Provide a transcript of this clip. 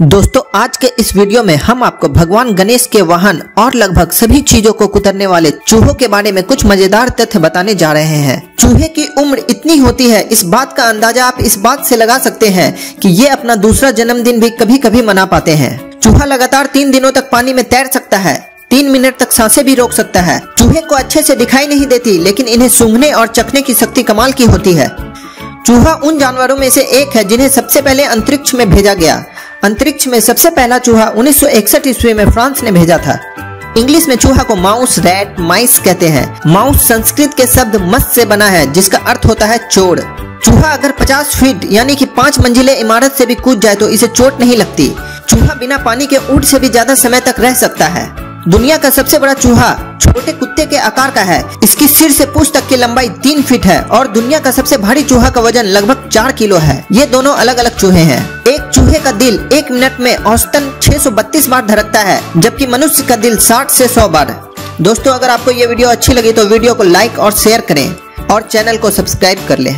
दोस्तों, आज के इस वीडियो में हम आपको भगवान गणेश के वाहन और लगभग सभी चीज़ों को कुतरने वाले चूहों के बारे में कुछ मज़ेदार तथ्य बताने जा रहे हैं। चूहे की उम्र इतनी होती है, इस बात का अंदाज़ा आप इस बात से लगा सकते हैं कि ये अपना दूसरा जन्मदिन भी कभी कभी मना पाते हैं। चूहा लगातार तीन दिनों तक पानी में तैर सकता है, तीन मिनट तक साँसें भी रोक सकता है। चूहे को अच्छे से दिखाई नहीं देती, लेकिन इन्हें सूंघने और चखने की शक्ति कमाल की होती है। चूहा उन जानवरों में से एक है जिन्हें सबसे पहले अंतरिक्ष में भेजा गया। अंतरिक्ष में सबसे पहला चूहा 1961 ईस्वी में फ्रांस ने भेजा था। इंग्लिश में चूहा को माउस, रैट, माइस कहते हैं। माउस संस्कृत के शब्द मस्त से बना है, जिसका अर्थ होता है चोर। चूहा अगर 50 फीट, यानी कि पाँच मंजिले इमारत से भी कूद जाए तो इसे चोट नहीं लगती। चूहा बिना पानी के ऊट से भी ज़्यादा समय तक रह सकता है। दुनिया का सबसे बड़ा चूहा छोटे कुत्ते के आकार का है। इसकी सिर से पूछ तक की लंबाई तीन फीट है और दुनिया का सबसे भारी चूहा का वज़न लगभग चार किलो है। ये दोनों अलग अलग चूहे हैं। एक चूहे का दिल एक मिनट में औसतन 632 बार धड़कता है, जबकि मनुष्य का दिल 60 से 100 बार दोस्तों, अगर आपको ये वीडियो अच्छी लगी तो वीडियो को लाइक और शेयर करें और चैनल को सब्सक्राइब कर लें।